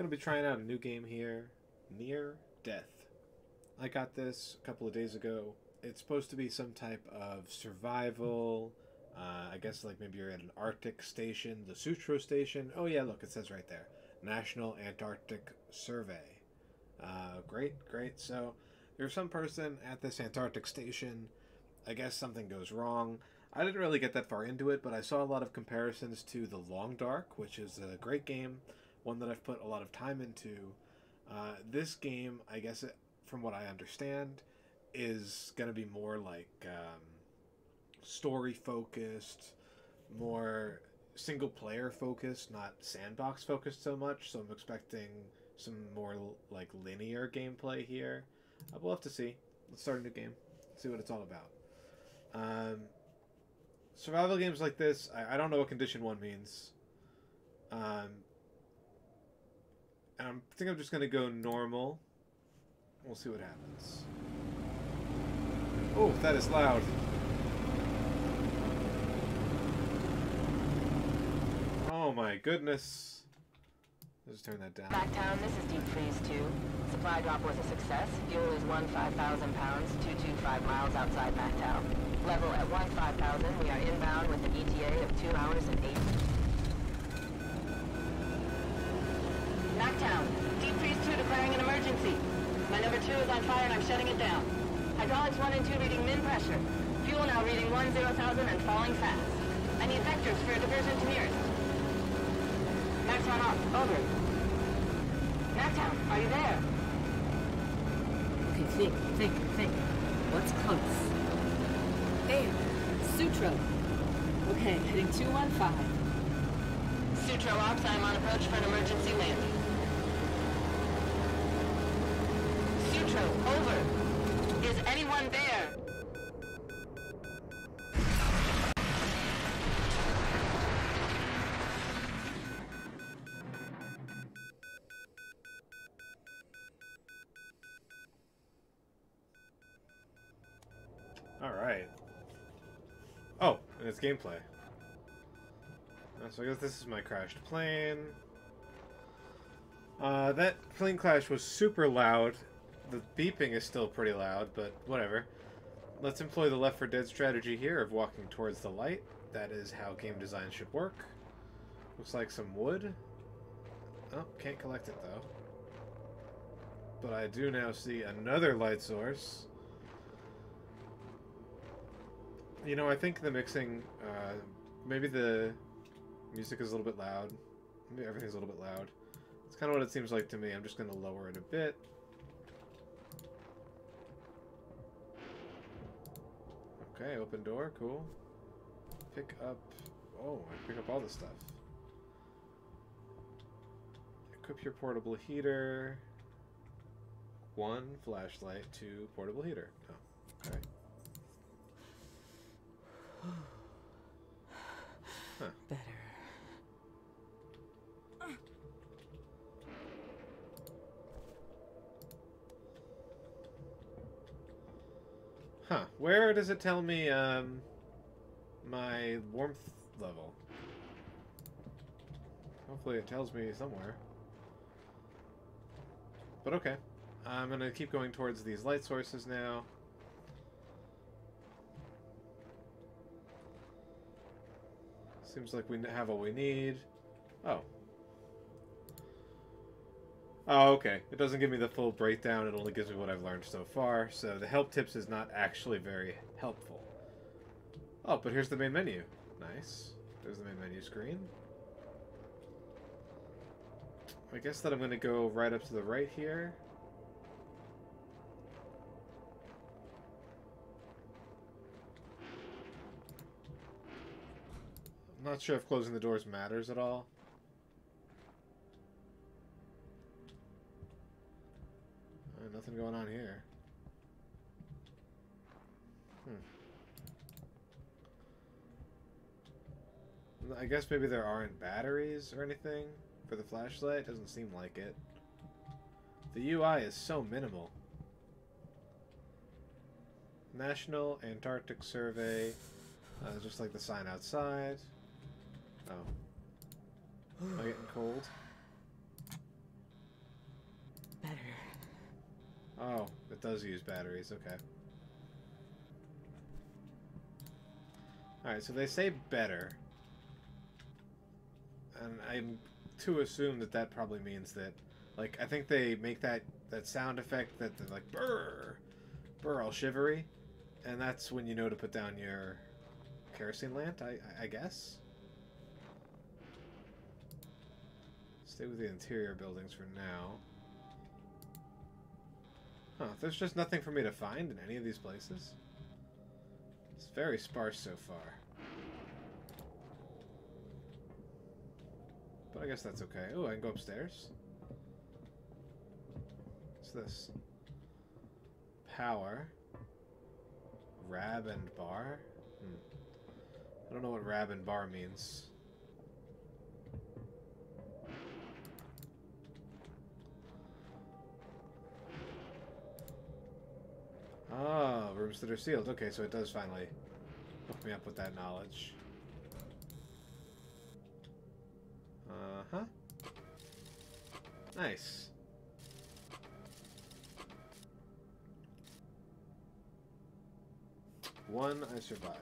Gonna be trying out a new game here, Near Death. I got this a couple of days ago. It's supposed to be some type of survival. Uh, I guess like maybe you're at an Arctic station, the Sutro station. Oh yeah, look, it says right there, National Antarctic Survey. Uh, great, great. So there's some person at this Antarctic station. I guess something goes wrong. I didn't really get that far into it, but I saw a lot of comparisons to The Long Dark, which is a great game, one that I've put a lot of time into. Uh, this game, I guess, it, from what I understand, is going to be more like um, story focused, more single player focused, not sandbox focused so much. So I'm expecting some more like linear gameplay here. Uh, we'll have to see. Let's start a new game, see what it's all about. Um, survival games like this, I, I don't know what condition one means. Um, Um, I think I'm just gonna go normal. We'll see what happens. Oh, that is loud. Oh my goodness. Let's turn that down. Mactown, this is Deep Freeze 2. Supply drop was a success. Fuel is 1 5,000 pounds, 225 miles outside Mactown. Level at 1 5,000. We are inbound with an ETA of 2 hours and 8 Mactown, Deep Freeze 2 declaring an emergency. My number 2 is on fire and I'm shutting it down. Hydraulics 1 and 2 reading min pressure. Fuel now reading 10,000 and falling fast. I need vectors for a diversion to nearest. Maxon off. Over. Mactown, are you there? Okay, think, think, think. What's close? There. Sutro. Okay, heading 215. Sutro Ops, I am on approach for an emergency landing. Over. Is anyone there? Alright. Oh, and it's gameplay. Uh, So I guess this is my crashed plane. Uh, that plane crash was super loud. The beeping is still pretty loud, but whatever. Let's employ the Left 4 Dead strategy here of walking towards the light. That is how game design should work. Looks like some wood. Oh, can't collect it though. But I do now see another light source. You know, I think the mixing, uh, maybe the music is a little bit loud. Maybe everything's a little bit loud. It's kind of what it seems like to me. I'm just going to lower it a bit. Okay, open door, cool. Pick up... Oh, I pick up all this stuff. Equip your portable heater. One flashlight, two portable heater. Oh, okay. Better. Huh. Where does it tell me, um, my warmth level? Hopefully it tells me somewhere. But okay. I'm gonna keep going towards these light sources now. Seems like we have all we need. Oh. Oh, okay. It doesn't give me the full breakdown. It only gives me what I've learned so far. So the help tips is not actually very helpful. Oh, but here's the main menu. Nice. There's the main menu screen. I guess that I'm going to go right up to the right here. I'm not sure if closing the doors matters at all. guess maybe there aren't batteries or anything for the flashlight. Doesn't seem like it. The UI is so minimal. National Antarctic Survey. Uh, just like the sign outside. Oh. Am I getting cold? Better. Oh, it does use batteries, okay. Alright, so they say better. And I'm to assume that that probably means that, like, I think they make that, that sound effect that they're like, brr, brr, all shivery. And that's when you know to put down your kerosene lamp, I, I guess? Stay with the interior buildings for now. Huh, there's just nothing for me to find in any of these places. It's very sparse so far. I guess that's okay. Oh, I can go upstairs. What's this? Power. Hab and bar? Hmm. I don't know what hab and bar means. Ah, rooms that are sealed. Okay, so it does finally hook me up with that knowledge. Uh-huh. Nice. One, I survived.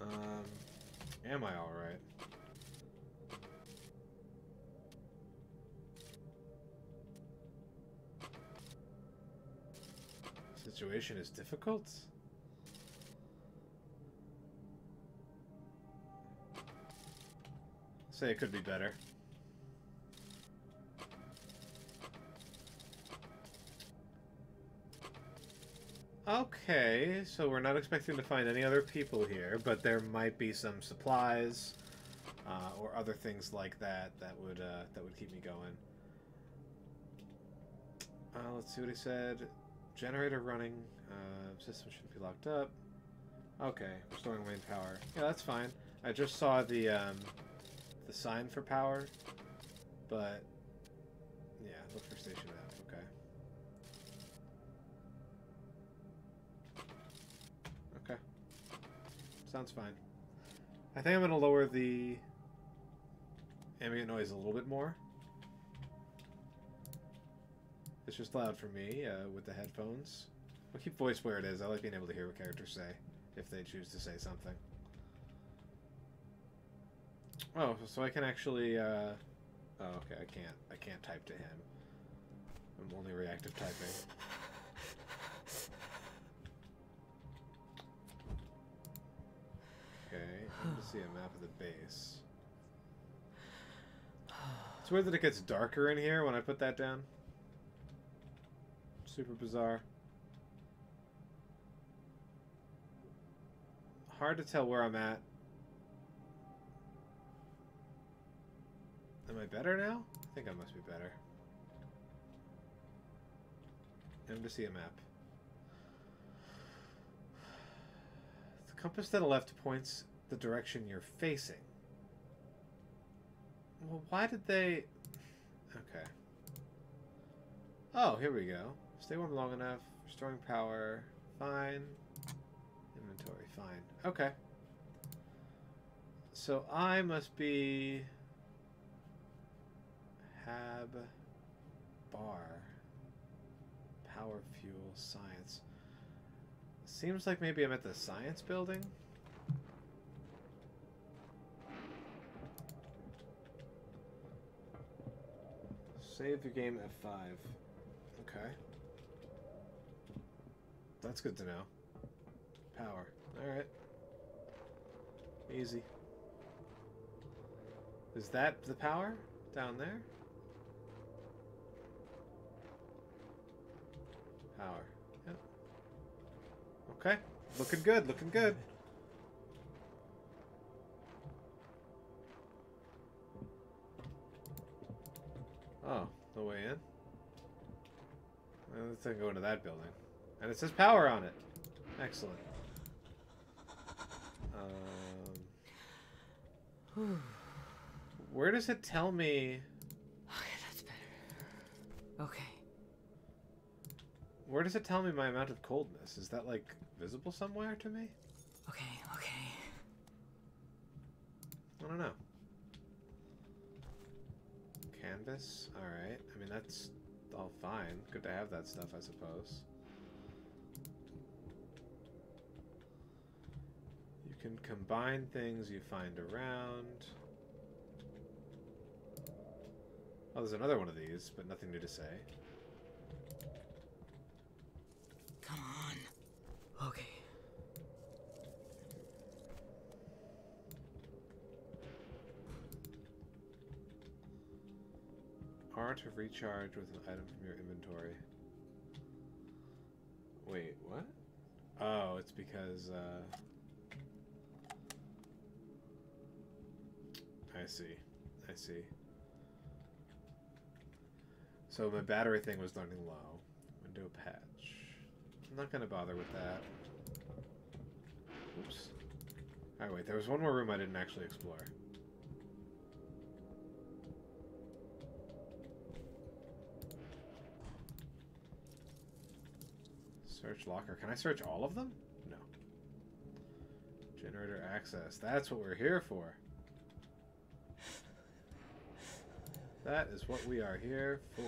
Um, am I alright? Situation is difficult? Say it could be better. Okay, so we're not expecting to find any other people here, but there might be some supplies uh, or other things like that that would uh, that would keep me going. Uh, let's see what he said. Generator running. Uh, system shouldn't be locked up. Okay, restoring main power. Yeah, that's fine. I just saw the um, the sign for power, but yeah, look for station map. Okay. Okay. Sounds fine. I think I'm gonna lower the ambient noise a little bit more. It's just loud for me uh, with the headphones. I'll keep voice where it is. I like being able to hear what characters say if they choose to say something. Oh, so I can actually. Uh... Oh, okay. I can't. I can't type to him. I'm only reactive typing. Okay, need to see a map of the base. It's weird that it gets darker in here when I put that down. Super bizarre. Hard to tell where I'm at. Am I better now? I think I must be better. Embassy a map. The compass to the left points the direction you're facing. Well, why did they... Okay. Oh, here we go. Stay warm long enough. Restoring power. Fine. Inventory. Fine. Okay. So I must be... Hab... Bar. Power, fuel, science. Seems like maybe I'm at the science building. Save your game F5. Okay. That's good to know. Power. Alright. Easy. Is that the power? Down there? Power. Yep. Okay. Looking good, looking good. Oh, no way in? Well, let's then go into that building. And it says power on it. Excellent. Um, where does it tell me... Okay, that's better. Okay. Where does it tell me my amount of coldness? Is that, like, visible somewhere to me? Okay, okay. I don't know. canvas. Alright. I mean, that's all fine. Good to have that stuff, I suppose. Can combine things you find around. Oh, there's another one of these, but nothing new to say. Come on. Okay. R to recharge with an item from your inventory. Wait, what? Oh, it's because, uh... I see. I see. So my battery thing was running low. Window patch. I'm not gonna bother with that. Oops. Alright, wait, there was one more room I didn't actually explore. Search locker. Can I search all of them? No. Generator access. That's what we're here for. That is what we are here for.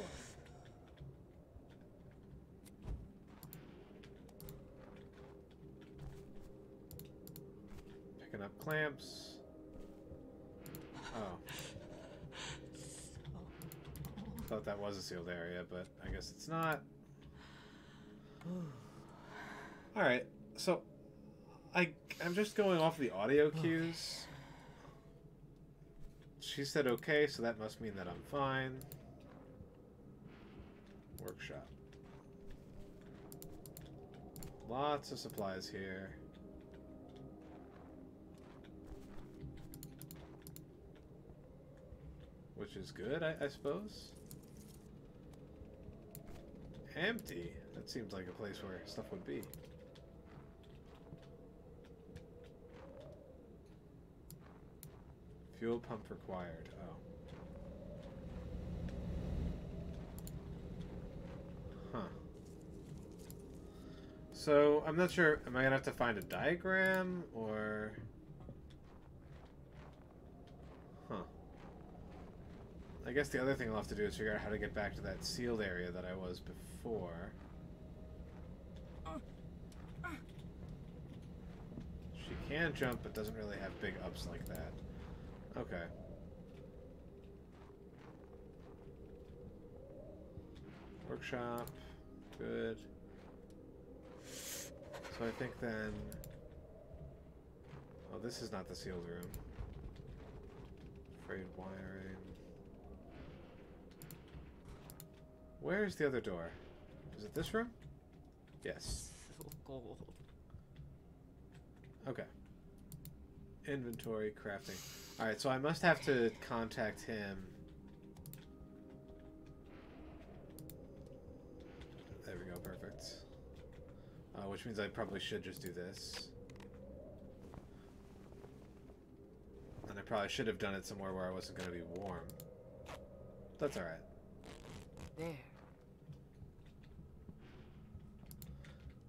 Picking up clamps. Oh. Thought that was a sealed area, but I guess it's not. Alright, so I I'm just going off the audio cues. She said okay, so that must mean that I'm fine. Workshop. Lots of supplies here. Which is good, I, I suppose. Empty. That seems like a place where stuff would be. Fuel pump required. Oh. Huh. So, I'm not sure. Am I to have to find a diagram or. Huh. I guess the other thing I'll have to do is figure out how to get back to that sealed area that I was before. She can jump, but doesn't really have big ups like that. Okay. Workshop. Good. So I think then... Oh, this is not the sealed room. Frayed wiring. Where's the other door? Is it this room? Yes. Okay. Inventory, crafting. Alright, so I must have to contact him. There we go, perfect. Uh, which means I probably should just do this. And I probably should have done it somewhere where I wasn't going to be warm. That's alright. There.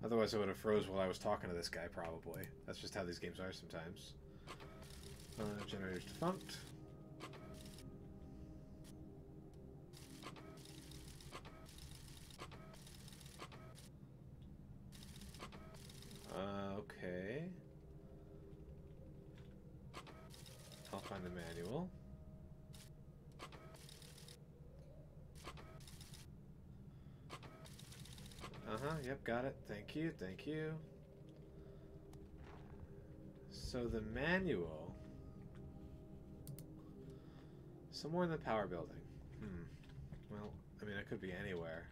Otherwise I would have froze while I was talking to this guy, probably. That's just how these games are sometimes. Uh, generator's defunct. Uh, okay. I'll find the manual. Uh-huh, yep, got it. Thank you, thank you. So the manual... Somewhere in the power building. Hmm. Well, I mean, it could be anywhere.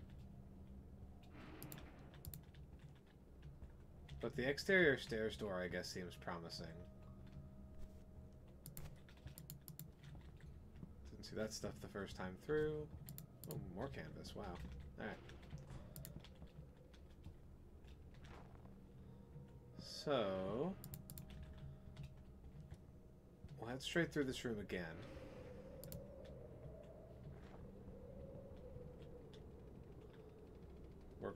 But the exterior stairs door, I guess, seems promising. Didn't see that stuff the first time through. Oh, more canvas. Wow. Alright. So... We'll head straight through this room again.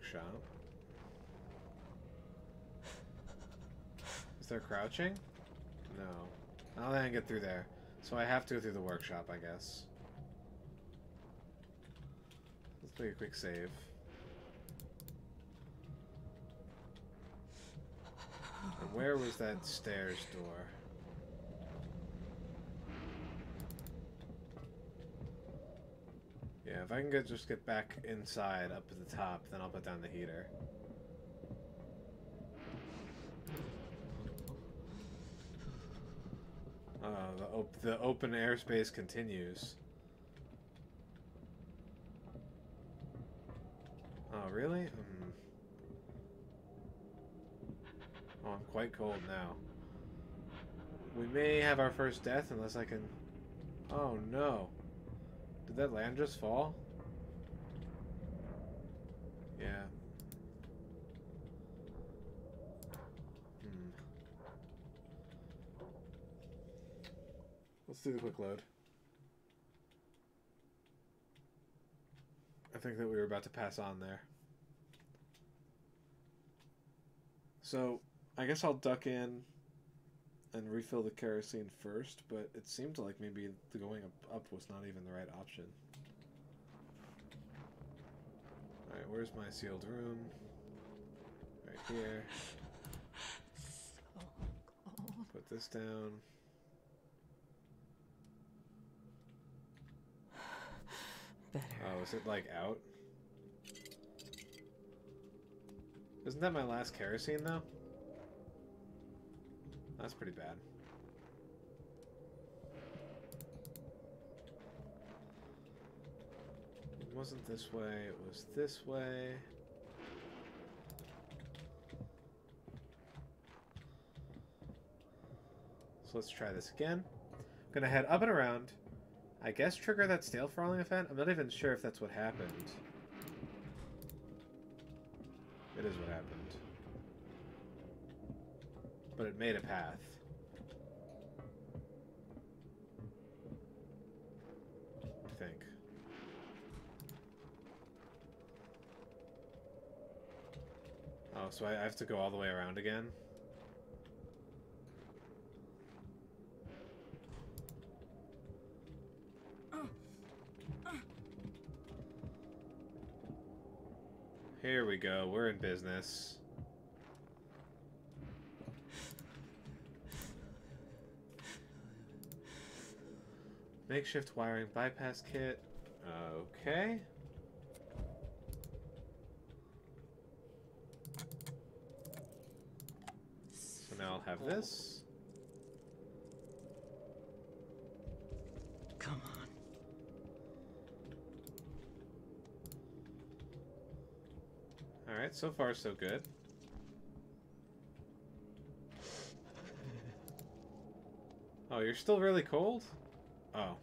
Workshop. Is there crouching? No. I don't think I get through there. So I have to go through the workshop, I guess. Let's make a quick save. Where was that stairs door? Yeah, if I can get just get back inside up at the top, then I'll put down the heater. Uh, the, op the open airspace continues. Oh, really? Mm. Oh, I'm quite cold now. We may have our first death unless I can... Oh, no. Did that land just fall? Yeah. Hmm. Let's do the quick load. I think that we were about to pass on there. So, I guess I'll duck in and refill the kerosene first, but it seemed like maybe the going up, up was not even the right option. Alright, where's my sealed room? Right here. So Put this down. Better. Oh, is it like out? Isn't that my last kerosene though? That's pretty bad. It wasn't this way, it was this way. So let's try this again. I'm gonna head up and around. I guess trigger that stale falling event? I'm not even sure if that's what happened. It is what happened. But it made a path. I think. Oh, so I have to go all the way around again? Here we go. We're in business. Makeshift wiring bypass kit. Okay. So now I'll have this. Come on. Alright, so far so good. Oh, you're still really cold? Oh.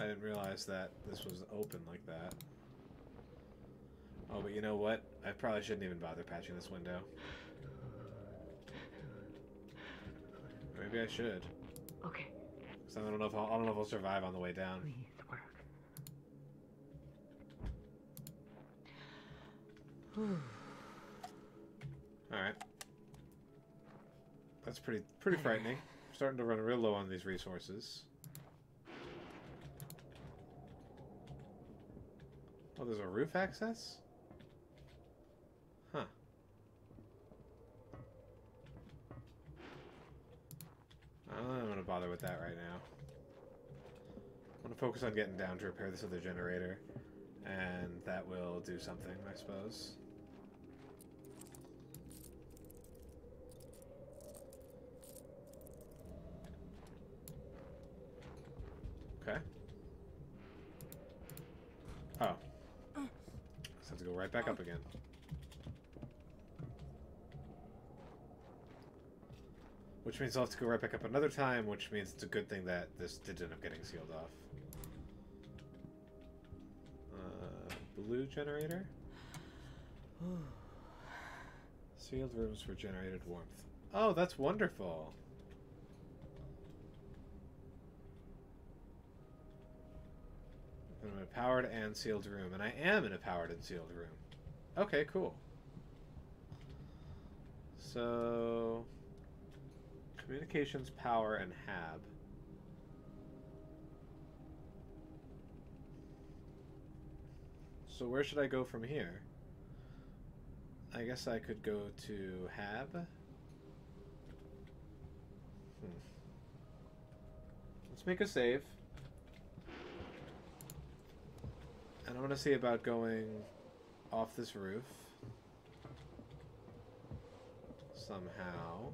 I didn't realize that this was open like that. Oh, but you know what? I probably shouldn't even bother patching this window. Maybe I should. Okay, Cause I don't know if I'll, I don't know if I'll survive on the way down. please work. Alright. That's pretty pretty frightening. I'm starting to run real low on these resources. There's a roof access? Huh. I'm not gonna bother with that right now. I'm gonna focus on getting down to repair this other generator. And that will do something, I suppose. Okay. Oh. Just have to go right back up again. Which means I'll have to go right back up another time, which means it's a good thing that this did end up getting sealed off. Uh, blue generator? Sealed rooms for generated warmth. Oh, that's wonderful. I'm in a powered and sealed room, and I am in a powered and sealed room. Okay, cool. So, communications, power, and hab. So where should I go from here? I guess I could go to Hab. Hmm. Let's make a save. And I want to see about going off this roof. Somehow.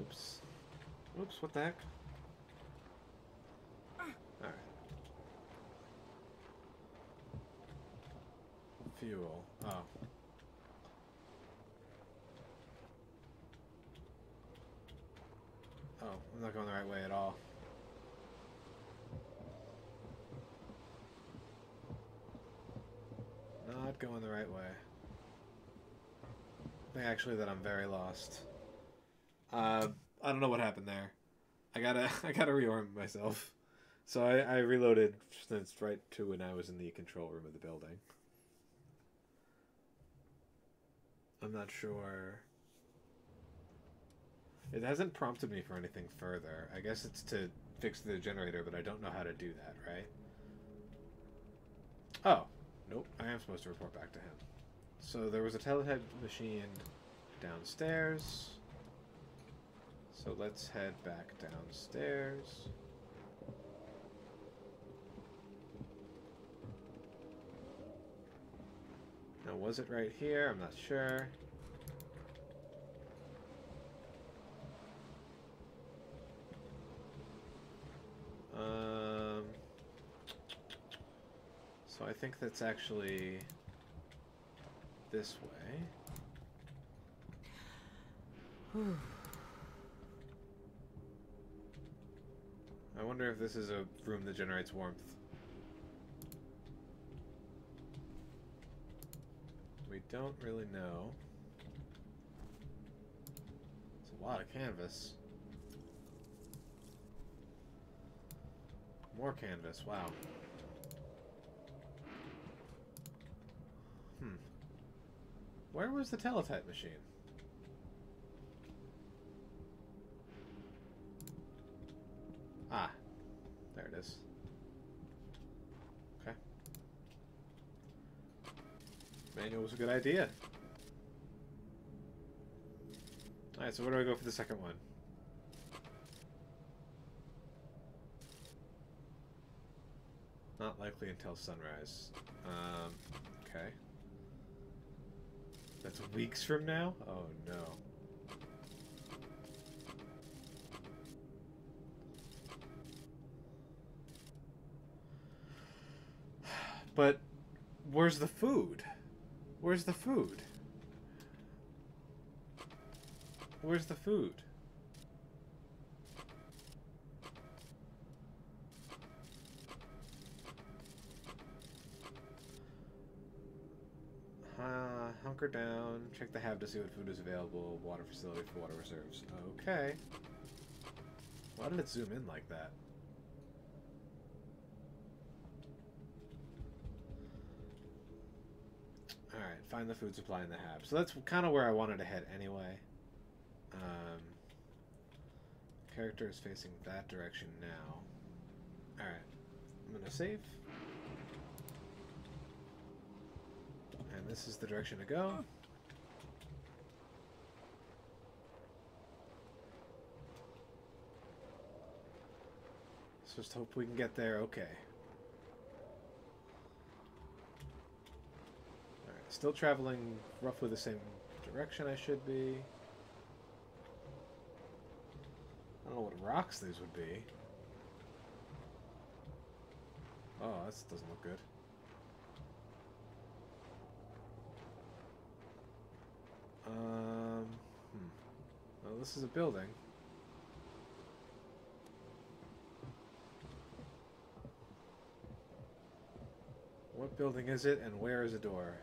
Oops. Oops, what the heck? Alright. Fuel. Oh. Oh, I'm not going the right way at all. Not going the right way. I think actually that I'm very lost. Uh, I don't know what happened there. I gotta I gotta reorient myself. So I, I reloaded since right to when I was in the control room of the building. I'm not sure. It hasn't prompted me for anything further. I guess it's to fix the generator, but I don't know how to do that, right? Oh, nope. I am supposed to report back to him. So there was a teletype machine downstairs. So let's head back downstairs. Now, was it right here? I'm not sure. Um, so I think that's actually this way. I wonder if this is a room that generates warmth. We don't really know. It's a lot of canvas. More canvas, wow. Hmm. Where was the teletype machine? Ah, there it is. Okay. Manual was a good idea. Alright, so where do I go for the second one? Not likely until sunrise. Um, okay. That's weeks from now? Oh no. But where's the food? Where's the food? Where's the food? Uh, hunker down, check the hab to see what food is available, water facility for water reserves. Okay. Why did it zoom in like that? Alright, find the food supply in the hab. So that's kind of where I wanted to head anyway. Um, character is facing that direction now. Alright, I'm going to save. And this is the direction to go. Let's just hope we can get there okay. Alright, still traveling roughly the same direction I should be. I don't know what rocks these would be. Oh, this doesn't look good. Um, hmm. Well, this is a building. What building is it, and where is a door?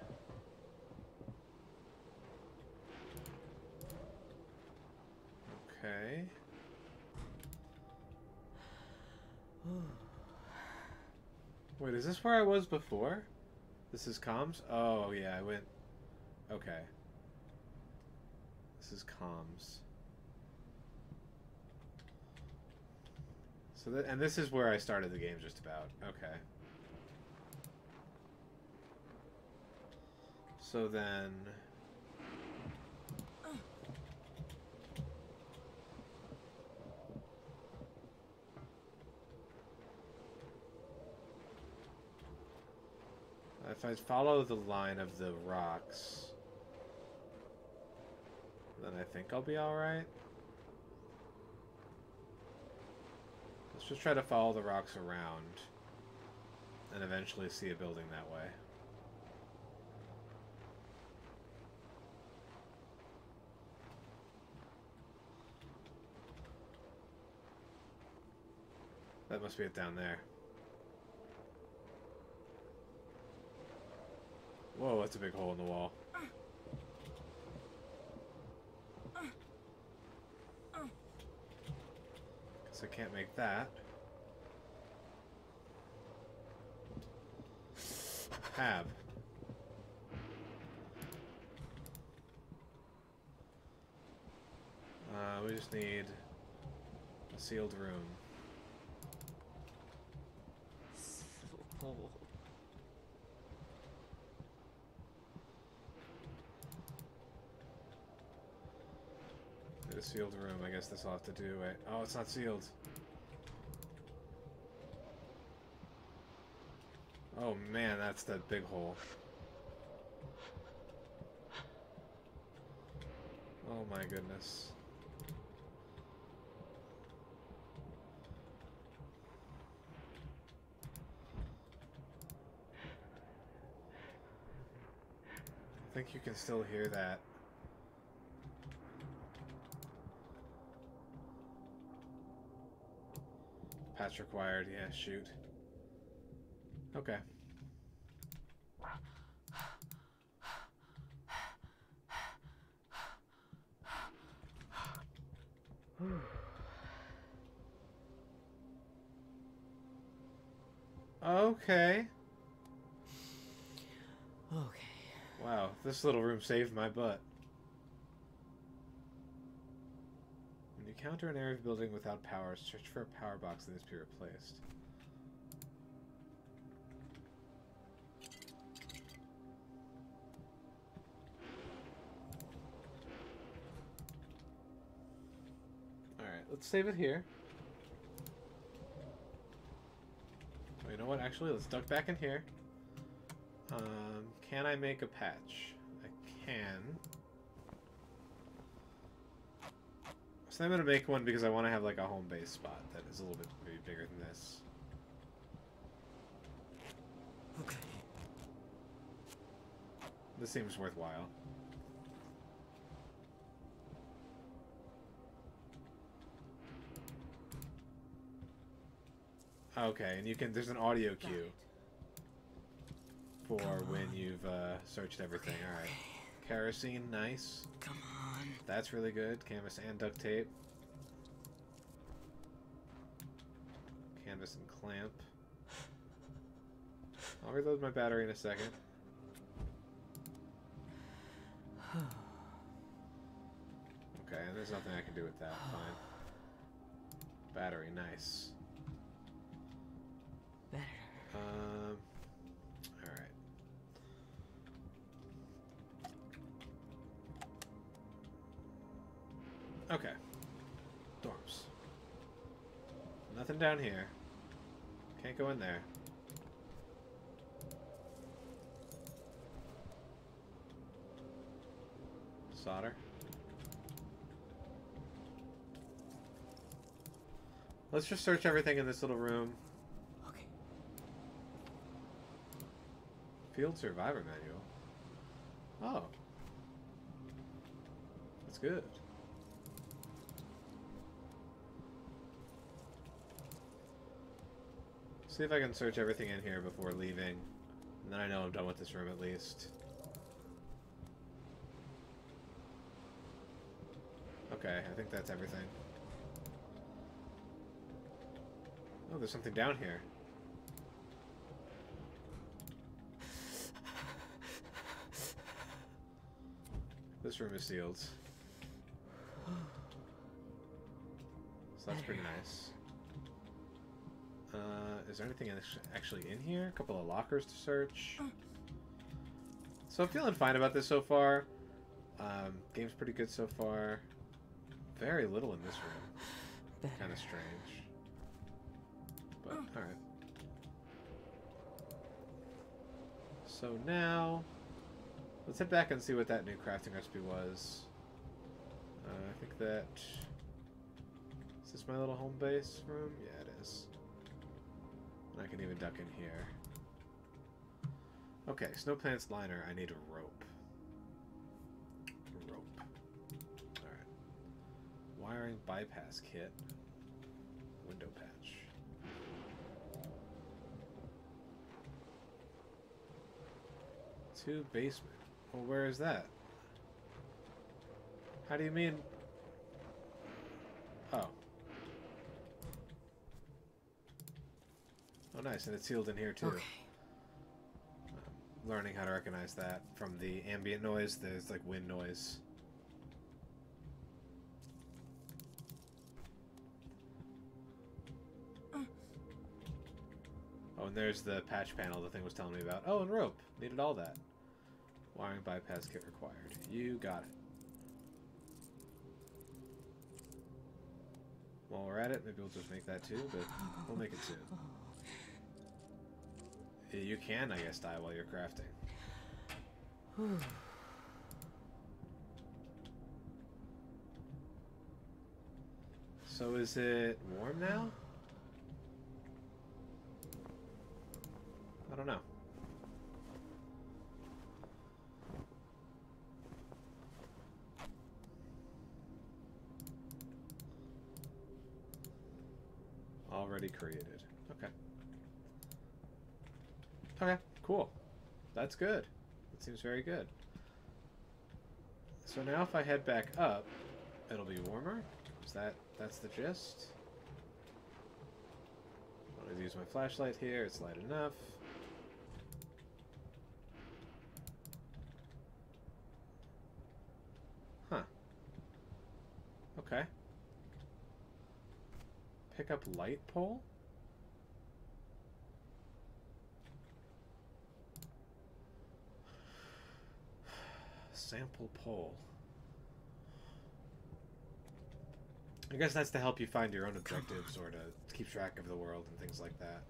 Okay. Wait, is this where I was before? This is comms? Oh, yeah, I went... Okay. This is comms. So and this is where I started the game just about. Okay. So then If I follow the line of the rocks, then I think I'll be alright. Just try to follow the rocks around and eventually see a building that way. That must be it down there. Whoa, that's a big hole in the wall. Guess I can't make that. Have. Uh, we just need a sealed room. So old. Need a sealed room. I guess this will have to do it. Oh, it's not sealed. Oh man, that's that big hole. Oh my goodness. I think you can still hear that. Required, yeah, shoot. Okay. okay. Okay. Wow, this little room saved my butt. Counter an area of building without power, search for a power box that needs to be replaced. Alright, let's save it here. Oh, you know what? Actually, let's duck back in here. Um, can I make a patch? I can. So I'm gonna make one because I want to have like a home base spot that is a little bit maybe bigger than this. Okay. This seems worthwhile. Okay, and you can. There's an audio cue for when you've uh, searched everything. All right, kerosene, nice. Come on. That's really good. Canvas and duct tape. Canvas and clamp. I'll reload my battery in a second. Okay, and there's nothing I can do with that. Fine. Battery, nice. Better. Um. Okay. Dorms. Nothing down here. Can't go in there. Solder. Let's just search everything in this little room. Okay. Field Survivor Manual. Oh. That's good. See if I can search everything in here before leaving. And then I know I'm done with this room at least. Okay, I think that's everything. Oh, there's something down here. This room is sealed. So that's pretty nice. Is there anything actually in here? A couple of lockers to search. So I'm feeling fine about this so far. Um, game's pretty good so far. Very little in this room. Kind of strange. But, alright. So now, let's head back and see what that new crafting recipe was. Uh, I think that... Is this my little home base room? Yeah, it is. I can even duck in here. Okay, snow plants liner. I need a rope. Rope. Alright. Wiring bypass kit. Window patch. To basement. Well, where is that? How do you mean? Oh. Oh, nice, and it's sealed in here too. Okay. Learning how to recognize that from the ambient noise, there's like wind noise. Oh, and there's the patch panel the thing was telling me about. Oh, and rope. Needed all that. Wiring bypass kit required. You got it. While we're at it, maybe we'll just make that too, but we'll make it soon. You can, I guess, die while you're crafting. So is it warm now? I don't know. Already created. Okay. Okay, cool. That's good. That seems very good. So now if I head back up, it'll be warmer? Is that that's the gist? I'm gonna use my flashlight here, it's light enough. Huh. Okay. Pick up light pole? Sample poll. I guess that's to help you find your own objectives or to keep track of the world and things like that.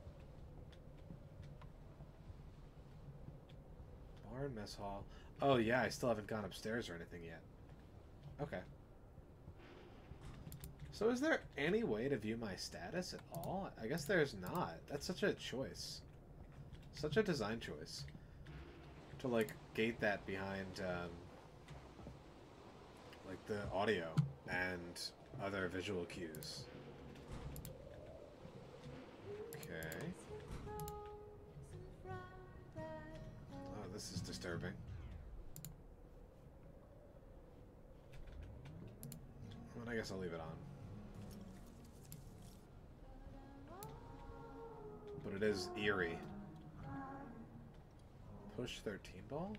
Barn mess hall. Oh yeah, I still haven't gone upstairs or anything yet. Okay. So is there any way to view my status at all? I guess there's not. That's such a choice. Such a design choice. To like gate that behind um, like the audio and other visual cues. Okay. Oh, this is disturbing. Well, I guess I'll leave it on. But it is eerie. Push 13 ball?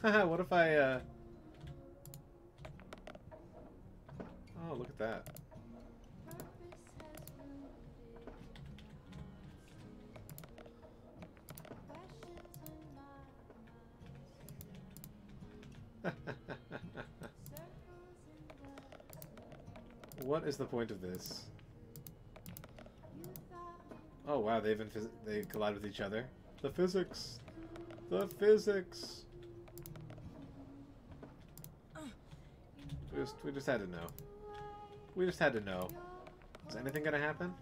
What? what if I, uh... Oh, look at that. what is the point of this? Oh wow, they even they collide with each other. The physics, the physics. We just we just had to know. We just had to know. Is anything gonna happen?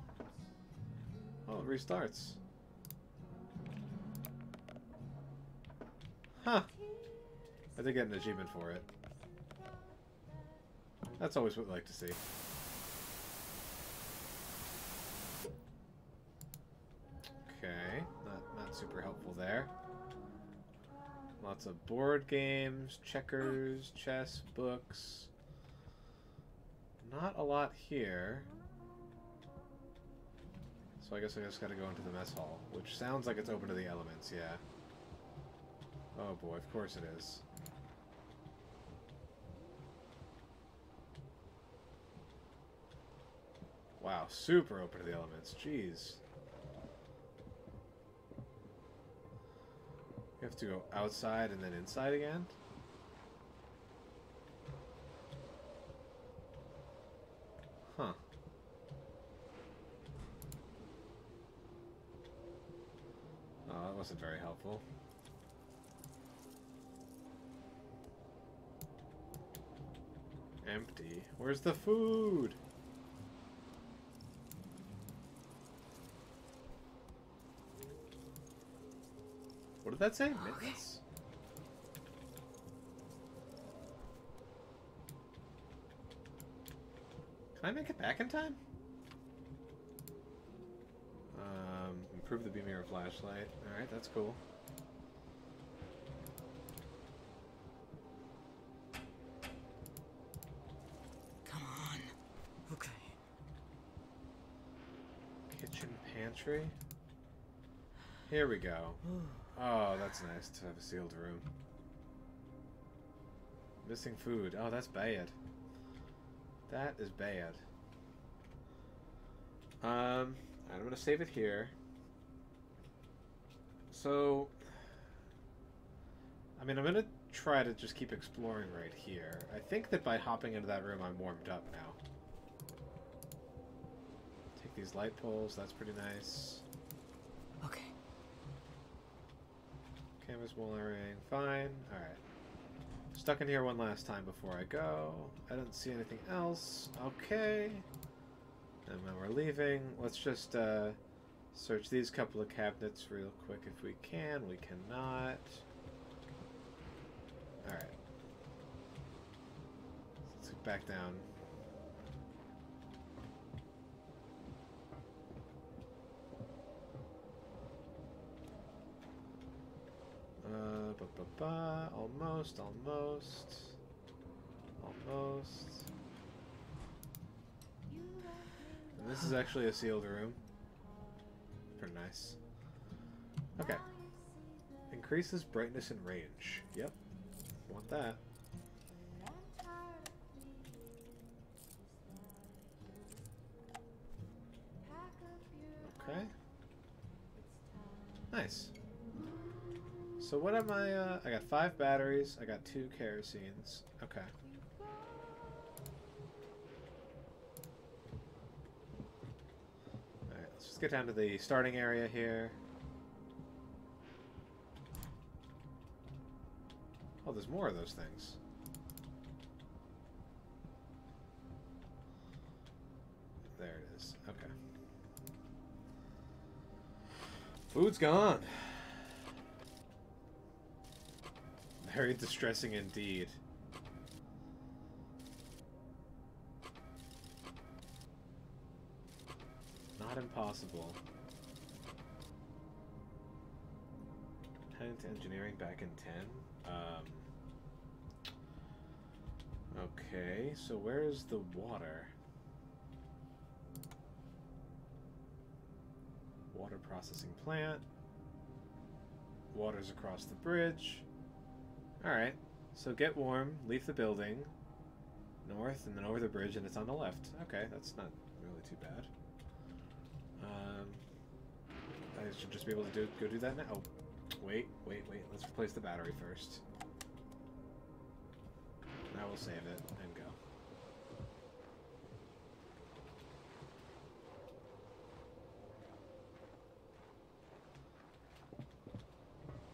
Oh, it restarts. Huh. I did get an achievement for it. That's always what we like to see. Okay, not not super helpful there. Lots of board games, checkers, chess, books. Not a lot here. So I guess I just gotta go into the mess hall, which sounds like it's open to the elements, yeah. Oh boy, of course it is. Wow, super open to the elements. Jeez. Have to go outside and then inside again? Huh. Oh, that wasn't very helpful. Empty. Where's the food? What did that say? Mittens? Can I make it back in time? Um, improve the beam mirror flashlight. Alright, that's cool. Come on. Okay. Kitchen pantry. Here we go. Oh, that's nice to have a sealed room. Missing food. Oh, that's bad. That is bad. Um, I'm gonna save it here. So, I mean, I'm gonna try to just keep exploring right here. I think that by hopping into that room, I'm warmed up now. Take these light poles. That's pretty nice. Okay. Canvas wiring, fine. Alright. Stuck in here one last time before I go. I don't see anything else. Okay. And when we're leaving, let's just uh, search these couple of cabinets real quick if we can. We cannot. Alright. Let's get back down. Uh, ba ba ba, almost, almost, almost. And this is actually a sealed room. Pretty nice. Okay. Increases brightness and range. Yep. Want that. Okay. Nice. So what am I, uh, I got five batteries, I got two kerosenes. Okay. Alright, let's just get down to the starting area here. Oh, there's more of those things. There it is. Okay. Food's gone. Very distressing indeed. Not impossible. Heading to engineering back in 10. Um, okay, so where's the water? Water processing plant. Water's across the bridge. Alright, so get warm, leave the building, north, and then over the bridge, and it's on the left. Okay, that's not really too bad. Um, I should just be able to do go do that now. Oh, wait, wait, wait. Let's replace the battery first. Now we'll save it and go.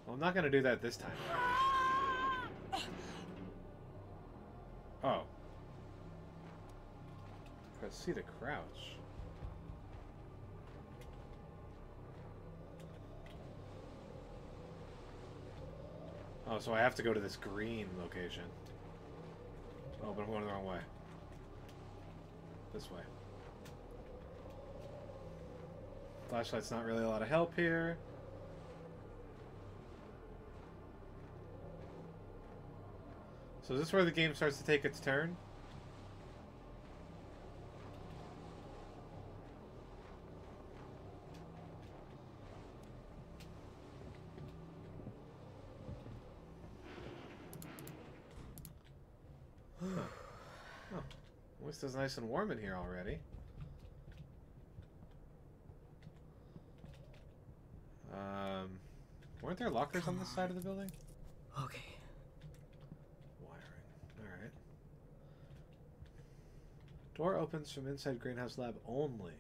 Well, I'm not going to do that this time. Oh. C to crouch. Oh, so I have to go to this green location. Oh, but I'm going the wrong way. This way. Flashlight's not really a lot of help here. So is this where the game starts to take its turn? This is nice and warm in here already. Um, weren't there lockers Come on this on. side of the building? Okay. Wiring. Alright. Door opens from inside greenhouse lab only.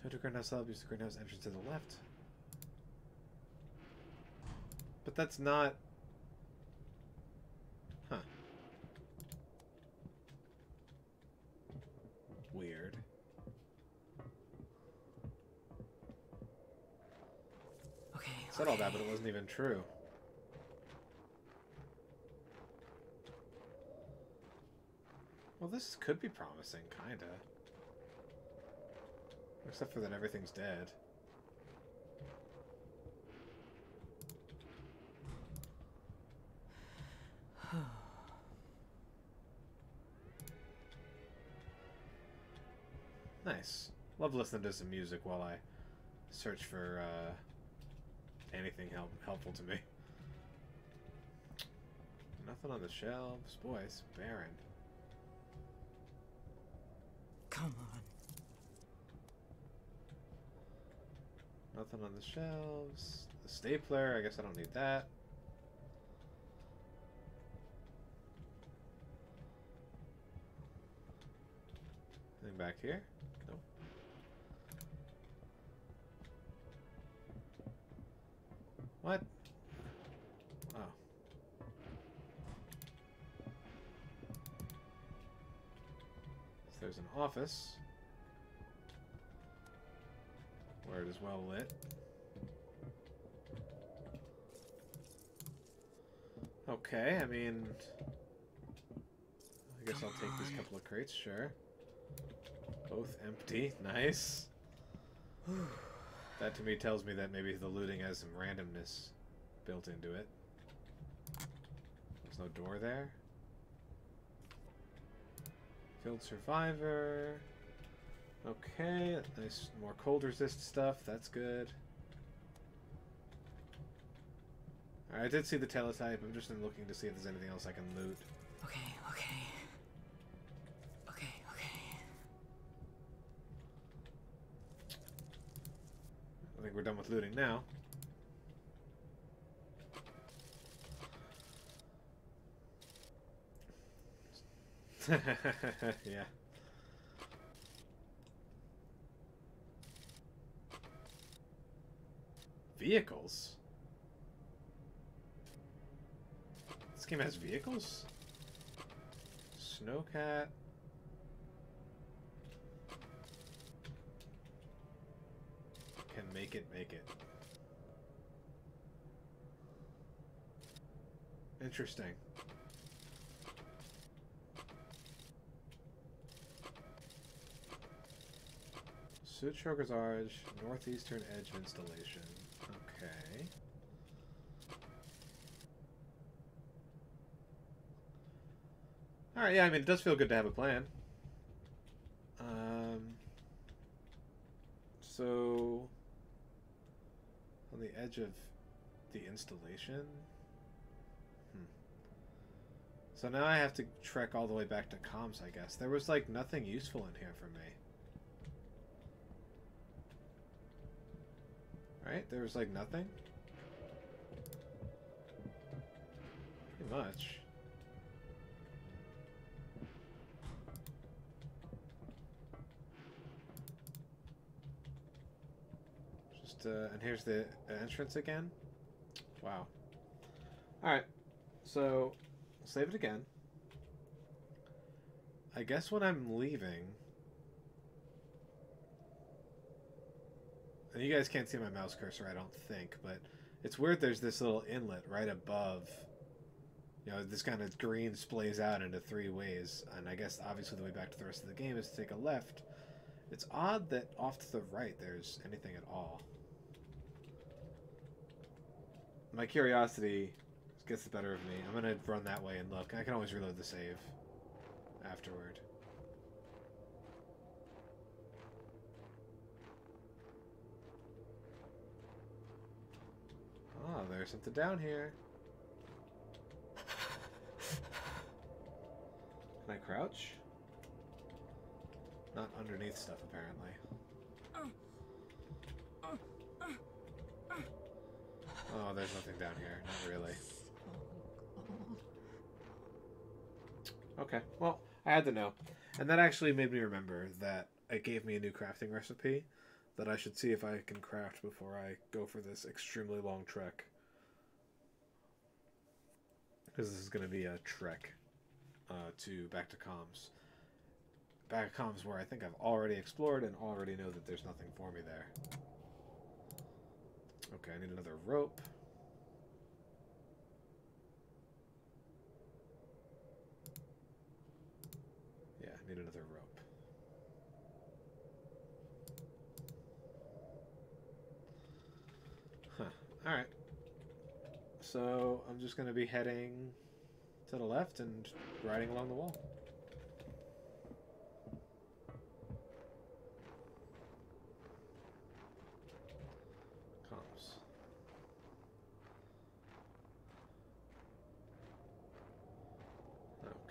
To enter greenhouse lab, use the greenhouse entrance to the left. But that's not true. Well, this could be promising, kinda. Except for that everything's dead. nice. Love listening to some music while I search for uh, anything help helpful to me. Nothing on the shelves. Boy, it's barren. Come on. Nothing on the shelves. The stapler, I guess I don't need that. Anything back here? What? Oh. So there's an office where it is well lit. Okay, I mean, I guess I'll take these couple of crates, sure. Both empty, nice. That to me tells me that maybe the looting has some randomness built into it. There's no door there. Field survivor. Okay, nice more cold resist stuff. That's good. I did see the teletype. I'm just looking to see if there's anything else I can loot. Okay, okay. I think we're done with looting now. yeah. Vehicles? This game has vehicles? Snowcat. Make it, make it. Interesting. Sutro Garage, northeastern edge installation. Okay. Alright, yeah, I mean, it does feel good to have a plan. Um, so, on the edge of the installation? Hmm. So now I have to trek all the way back to comms, I guess. There was, like, nothing useful in here for me. Right? There was, like, nothing? Pretty much. Just, uh, and here's the entrance again. Wow. Alright, so, save it again. I guess when I'm leaving... And you guys can't see my mouse cursor, I don't think, but it's weird there's this little inlet right above. You know, this kind of green splays out into three ways, and I guess obviously the way back to the rest of the game is to take a left. It's odd that off to the right there's anything at all. My curiosity gets the better of me. I'm gonna run that way and look. I can always reload the save afterward. Oh, there's something down here. Can I crouch? Not underneath stuff, apparently. Oh, there's nothing down here. Not really. Okay, well, I had to know. And that actually made me remember that it gave me a new crafting recipe that I should see if I can craft before I go for this extremely long trek. Because this is going to be a trek uh, to back to comms. Back to comms where I think I've already explored and already know that there's nothing for me there. Okay, I need another rope. Yeah, I need another rope. Huh. Alright. So, I'm just going to be heading to the left and riding along the wall. Comms.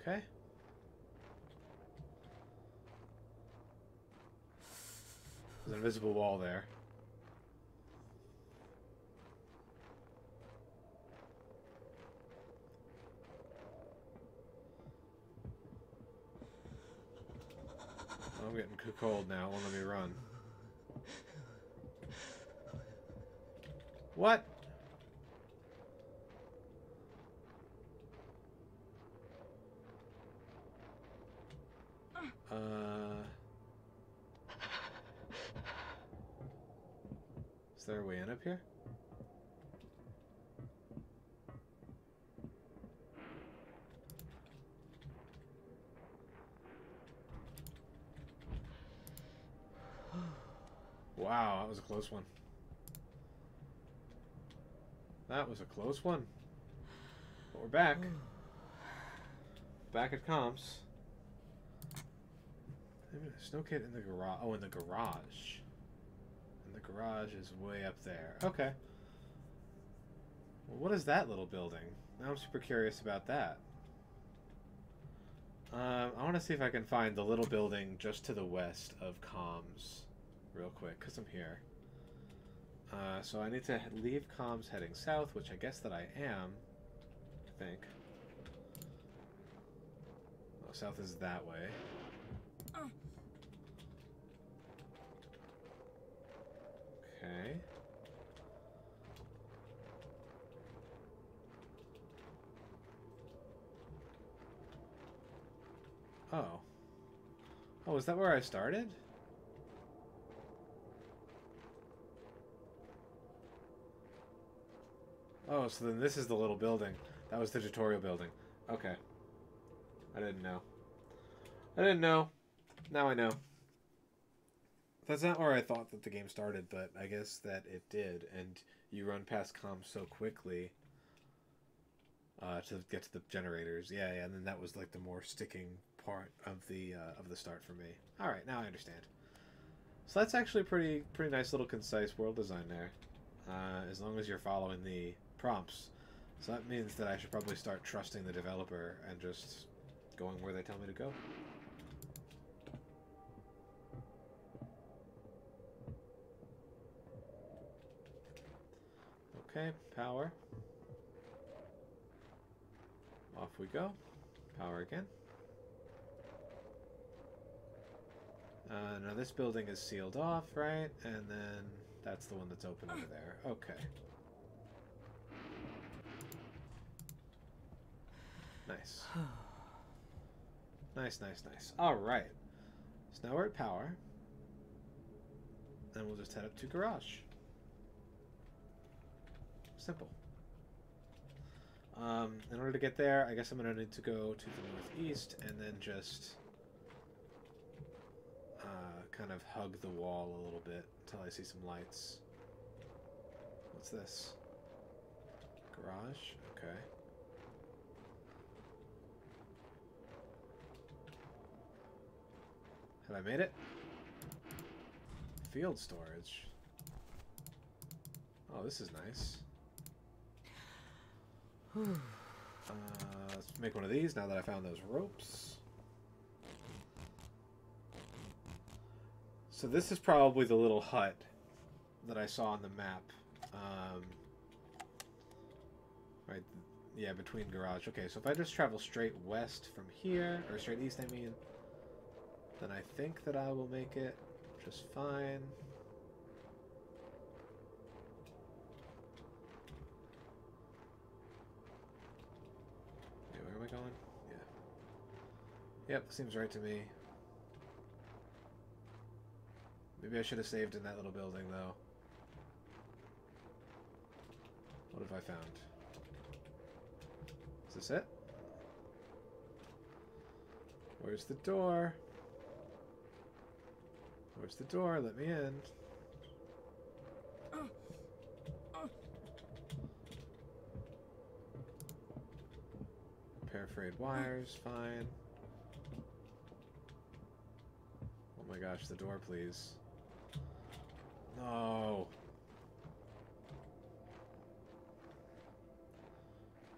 Okay. There's an invisible wall there. I'm getting too cold now. Won't let me run. What? Uh. Is there a way in up here? Wow, that was a close one. That was a close one. But we're back. Back at comms. Snowcat in the garage. Oh, in the garage. And the garage is way up there. Okay. Well, what is that little building? Now I'm super curious about that. Um, I want to see if I can find the little building just to the west of comms real quick, because I'm here. Uh, so I need to leave comms heading south, which I guess that I am. I think. South is that way. Okay. Oh. Is that where I started? Oh, so then this is the little building. That was the tutorial building. Okay. I didn't know. I didn't know. Now I know. That's not where I thought that the game started, but I guess that it did, and you run past comms so quickly uh, to get to the generators. Yeah, yeah, and then that was like the more sticking part of the uh, of the start for me. All right, now I understand. So that's actually pretty pretty nice little concise world design there, uh, as long as you're following the prompts. So that means that I should probably start trusting the developer and just going where they tell me to go. Okay, power. Off we go. Power again. Uh, now this building is sealed off, right? And then that's the one that's open over there. Okay. Nice. Nice, nice, nice. Alright. So now we're at power. Then we'll just head up to garage. Simple. Um, in order to get there, I guess I'm going to need to go to the northeast and then just uh, kind of hug the wall a little bit until I see some lights. What's this? Garage? Okay. Have I made it? Field storage. Oh, this is nice. Uh, let's make one of these now that I found those ropes. So this is probably the little hut that I saw on the map um, right, Yeah, between garage. Okay, so if I just travel straight west from here, or straight east, I mean, then I think that I will make it just fine. Where am I going? Yeah. Yep, seems right to me. Maybe I should have saved in that little building, though. What have I found? Is this it? Where's the door? Where's the door? Let me in. Frayed wires, fine. Oh my gosh, the door, please. No.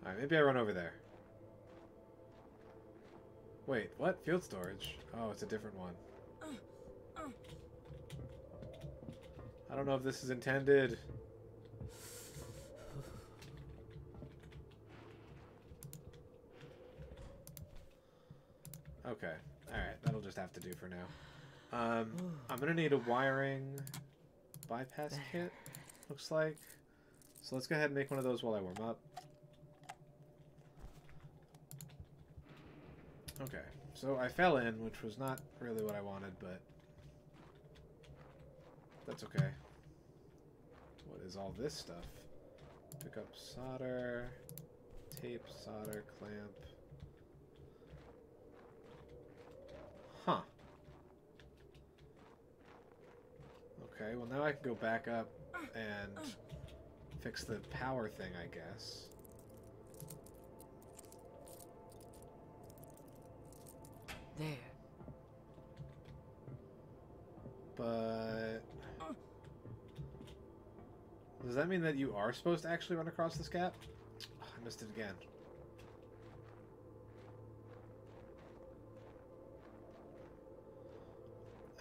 Alright, maybe I run over there. Wait, what? Field storage? Oh, it's a different one. I don't know if this is intended. Okay. Alright, that'll just have to do for now. Um, I'm gonna need a wiring bypass kit, looks like. So let's go ahead and make one of those while I warm up. Okay, so I fell in, which was not really what I wanted, but that's okay. What is all this stuff? Pick up solder, tape, solder, clamp. Huh. Okay, well now I can go back up and fix the power thing, I guess. There. But... Does that mean that you are supposed to actually run across this gap? I missed it again.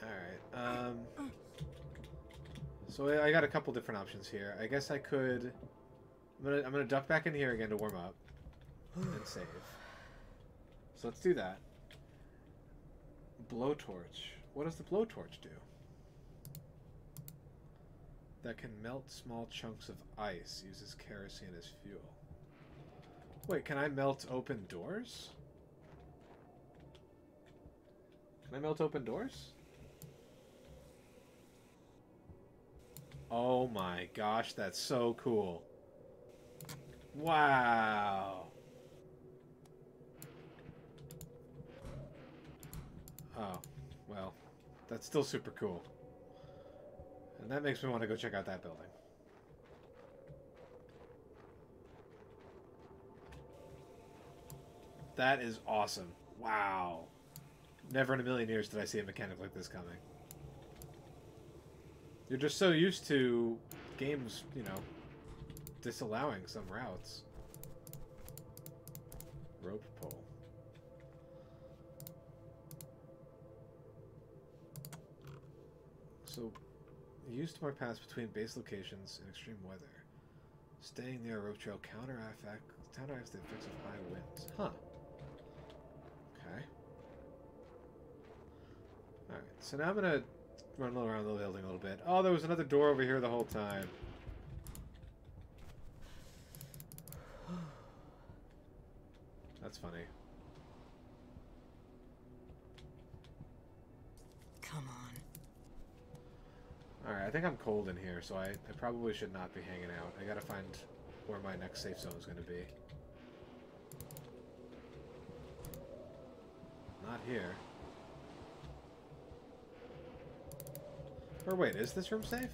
Alright, um... So I got a couple different options here. I guess I could... I'm gonna, I'm gonna duck back in here again to warm up. And save. So let's do that. Blowtorch. What does the blowtorch do? That can melt small chunks of ice. Uses kerosene as fuel. Wait, can I melt open doors? Can I melt open doors? Oh my gosh, that's so cool. Wow. Oh, well, that's still super cool. And that makes me want to go check out that building. That is awesome. Wow. Never in a million years did I see a mechanic like this coming. You're just so used to games, you know, disallowing some routes. Rope pull. So, used to mark paths between base locations in extreme weather. Staying near a rope trail counteract counteracts the effects of high winds. Huh. Okay. Alright, so now I'm gonna run around the building a little bit. Oh, there was another door over here the whole time. That's funny. Come on. Alright, I think I'm cold in here, so I, I probably should not be hanging out. I gotta find where my next safe zone is gonna be. Not here. Or wait, is this room safe?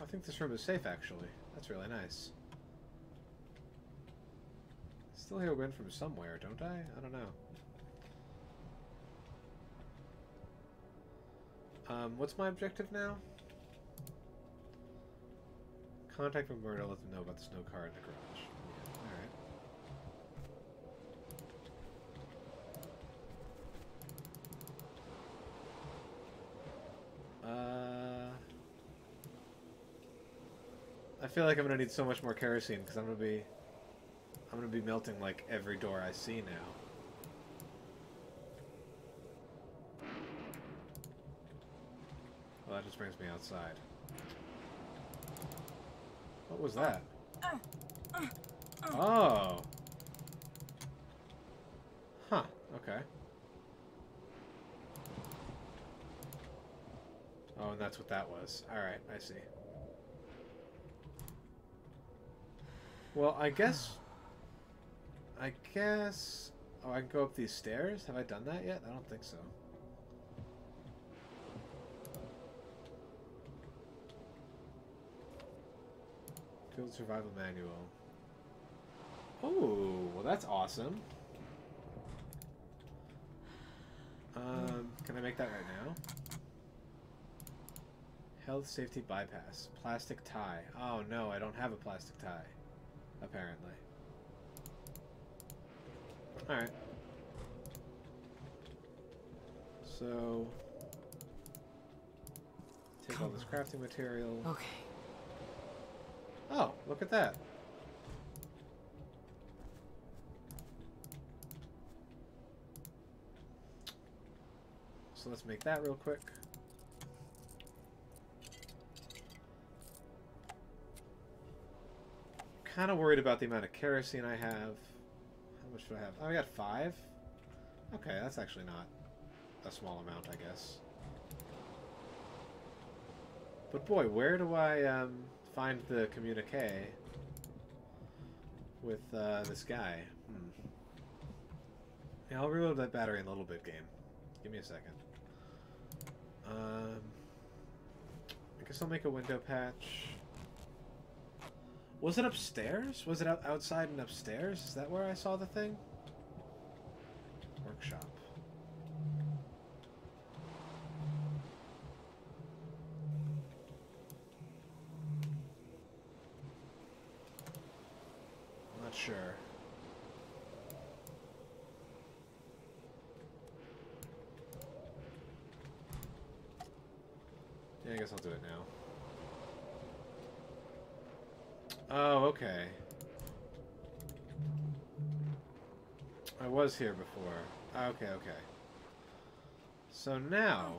I think this room is safe, actually. That's really nice. Still hear wind from somewhere, don't I? I don't know. Um, what's my objective now? Contact McMurdo, let them know about the Snowcat in the garage. Alright. Uh, I feel like I'm gonna need so much more kerosene because I'm gonna be, I'm gonna be melting like every door I see now. Well, that just brings me outside. What was that? Oh. Huh, okay. Oh, and that's what that was. Alright, I see. Well, I guess... I guess... Oh, I can go up these stairs? Have I done that yet? I don't think so. Field Survival Manual. Oh, well that's awesome. Um, can I make that right now? Health safety bypass. Plastic tie. Oh no, I don't have a plastic tie. Apparently. Alright. So... Take all this crafting material. Okay. Oh, look at that. So let's make that real quick. Kind of worried about the amount of kerosene I have. How much do I have? Oh, I got five? Okay, that's actually not a small amount, I guess. But boy, where do I um, find the communique with uh, this guy? Hmm. Yeah, I'll reload that battery in a little bit, game. Give me a second. Um, I guess I'll make a window patch. Was it upstairs? Was it out outside and upstairs? Is that where I saw the thing? Workshop. I'm not sure. Yeah, I guess I'll do it now. Oh, okay. I was here before. Okay, okay. So now...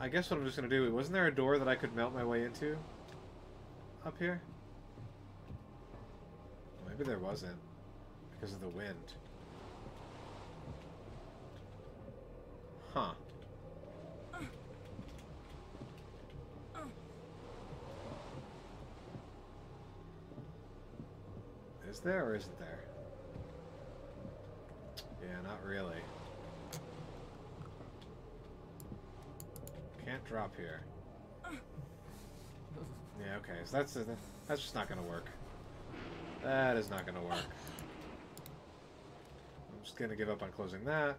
I guess what I'm just gonna do... Wasn't there a door that I could melt my way into? Up here? Maybe there wasn't. Because of the wind. Huh. Is there or isn't there? Really. Can't drop here. Yeah, okay, so that's uh, that's just not gonna work. That is not gonna work. I'm just gonna give up on closing that.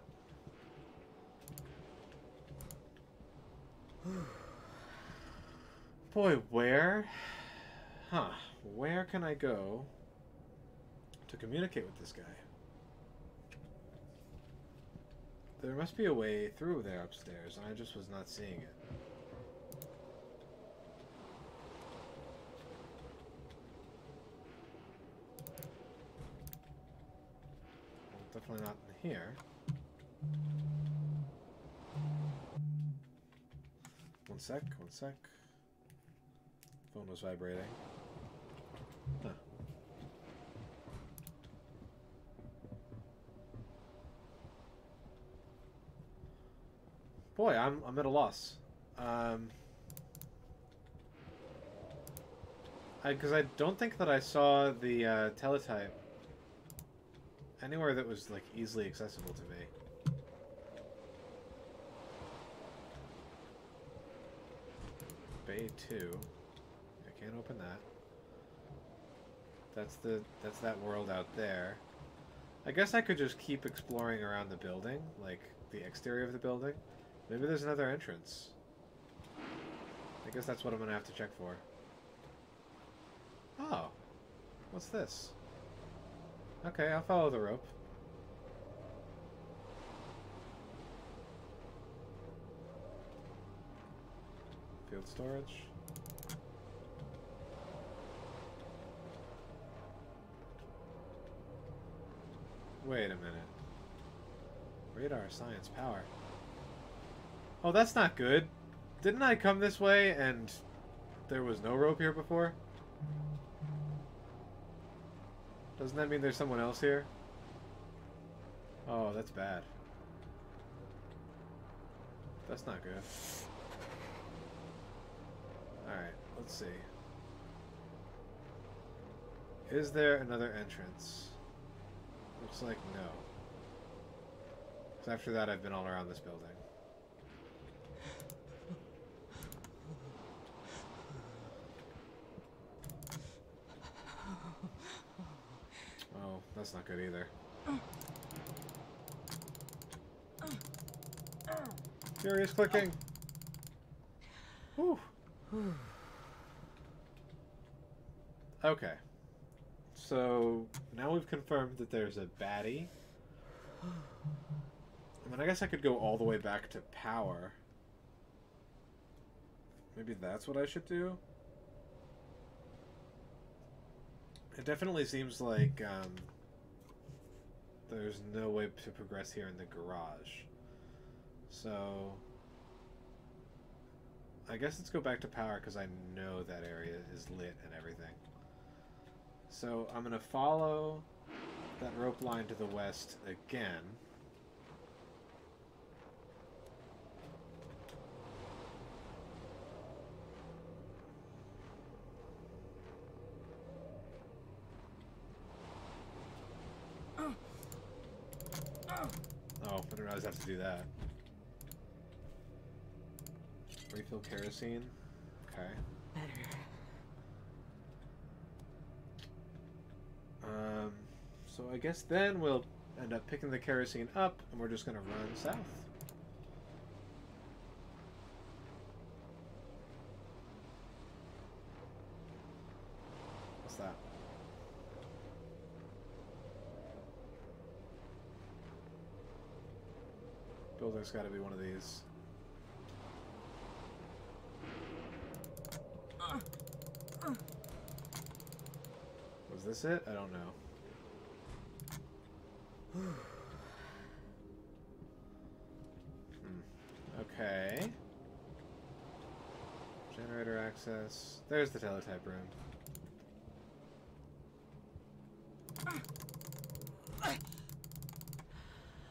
Boy, where? Huh. Where can I go to communicate with this guy? There must be a way through there upstairs, and I just was not seeing it. Well, definitely not in here. One sec, one sec. Phone was vibrating. Huh. Boy, I'm I'm at a loss. Um, because I, don't think that I saw the uh, teletype anywhere that was like easily accessible to me. Bay two. I can't open that. That's the that's that world out there. I guess I could just keep exploring around the building, like the exterior of the building. Maybe there's another entrance. I guess that's what I'm going to have to check for. Oh. What's this? Okay, I'll follow the rope. Field storage. Wait a minute. Radar, science, power. Oh, that's not good. Didn't I come this way and there was no rope here before? Doesn't that mean there's someone else here? Oh, that's bad. That's not good. Alright, let's see. Is there another entrance? Looks like no. 'Cause after that, I've been all around this building. That's not good either. Furious clicking. Whew. Okay. So now we've confirmed that there's a baddie. I mean, I guess I could go all the way back to power. Maybe that's what I should do? It definitely seems like um, there's no way to progress here in the garage. So I guess let's go back to power because I know that area is lit and everything. So I'm going to follow that rope line to the west again. Oh, I didn't realize I have to do that. Refill kerosene. Okay. Better. Um, so I guess then we'll end up picking the kerosene up and we're just going to run south. What's that? Building's got to be one of these. Was this it? I don't know. Hmm. Okay. Generator access. There's the teletype room.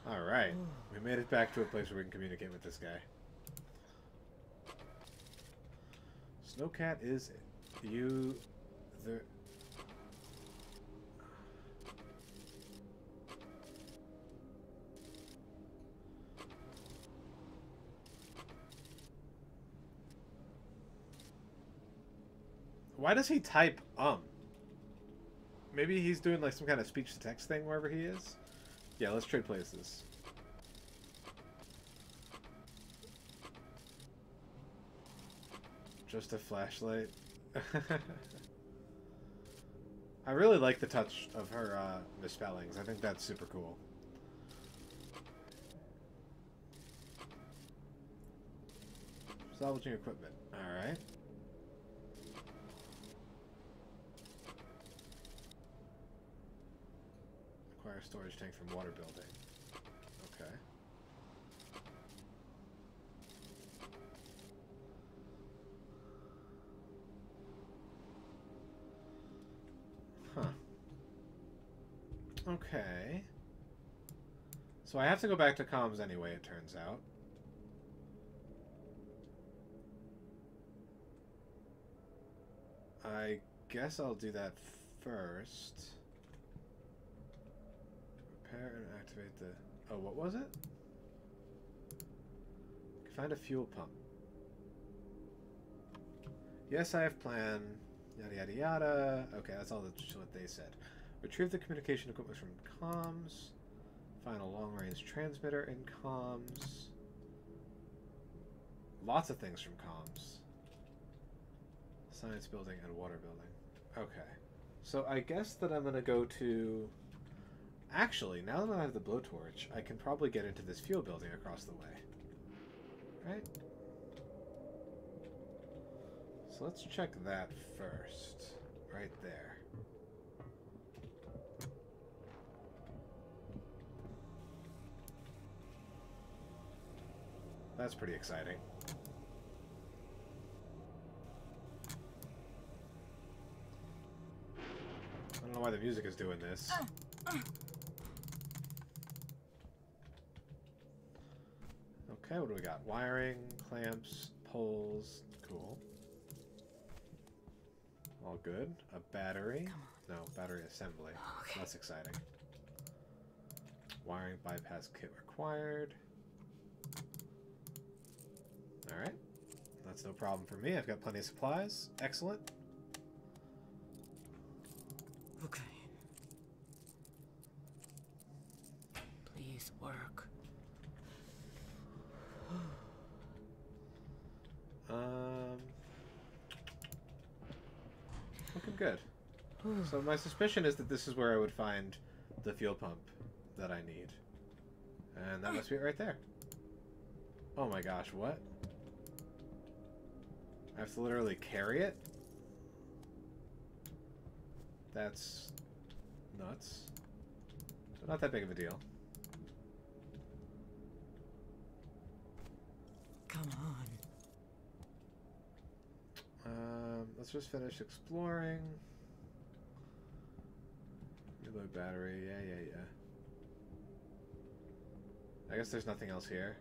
Alright. We made it back to a place where we can communicate with this guy. Snowcat is you the Why does he type um? Maybe he's doing like some kind of speech to text thing wherever he is. Yeah, let's trade places. Just a flashlight. I really like the touch of her uh, misspellings. I think that's super cool. Salvaging equipment. Alright. Storage tank from water building. Okay. Huh. Okay. So I have to go back to comms anyway, it turns out. I guess I'll do that first. Repair and activate the... Oh, what was it? Find a fuel pump. Yes, I have plan. Yada yada yada. Okay, that's all that's what they said. Retrieve the communication equipment from comms. Find a long-range transmitter in comms. Lots of things from comms. Science building and water building. Okay. So I guess that I'm going to go to... Actually, now that I have the blowtorch, I can probably get into this fuel building across the way. Right? So let's check that first. Right there. That's pretty exciting. I don't know why the music is doing this. Uh, uh. Okay, what do we got? Wiring, clamps, poles. Cool. All good. A battery. No, battery assembly. Oh, okay. That's exciting. Wiring bypass kit required. Alright. That's no problem for me. I've got plenty of supplies. Excellent. Okay. Please work. Um, looking good. So my suspicion is that this is where I would find the fuel pump that I need. And that must be it right there. Oh my gosh, what? I have to literally carry it? That's nuts. But not that big of a deal. Come on. Um, let's just finish exploring. Reload battery. Yeah, yeah, yeah. I guess there's nothing else here.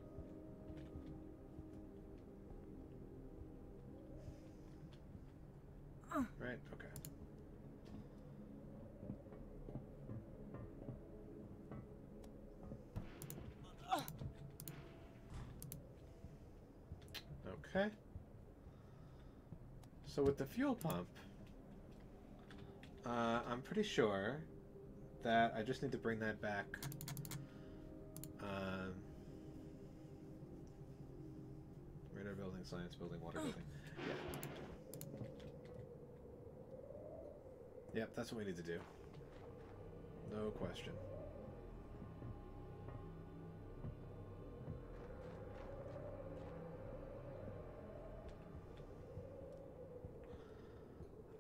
Right, okay. Okay. So with the fuel pump, uh, I'm pretty sure that I just need to bring that back. Um, radar building, science building, water building. Yeah. Yep, that's what we need to do. No question.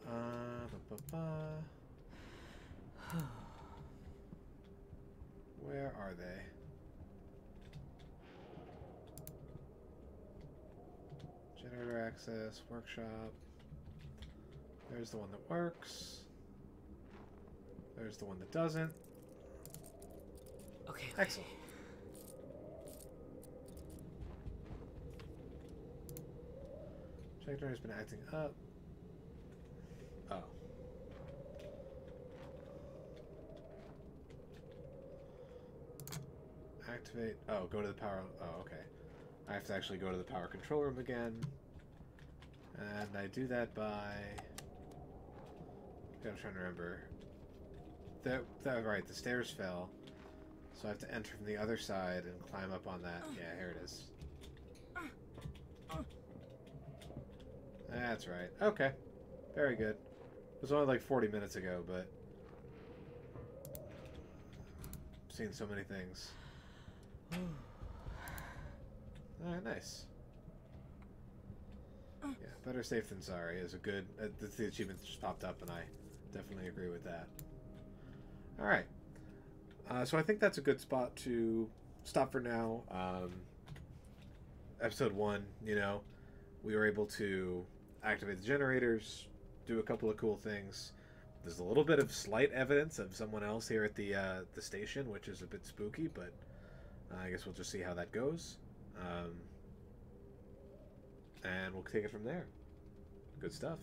Uh, ba, ba, ba. Where are they? Generator access, workshop. There's the one that works. There's the one that doesn't. Okay. okay. Excellent. Generator has been acting up. Oh. Activate. Oh, go to the power. Oh, okay. I have to actually go to the power control room again. And I do that by. I'm trying to remember. That, that right, the stairs fell. So I have to enter from the other side and climb up on that. Uh. Yeah, here it is. Uh. Uh. That's right. Okay. Very good. It was only like 40 minutes ago, but... I've seen so many things. Alright, nice. Yeah, better safe than sorry is a good... Uh, the achievement just popped up, and I definitely agree with that. Alright. Uh, so I think that's a good spot to stop for now. Um, episode 1, you know, we were able to activate the generators, do a couple of cool things. There's a little bit of slight evidence of someone else here at the uh, the station, which is a bit spooky, but I guess we'll just see how that goes. Um, and we'll take it from there. Good stuff.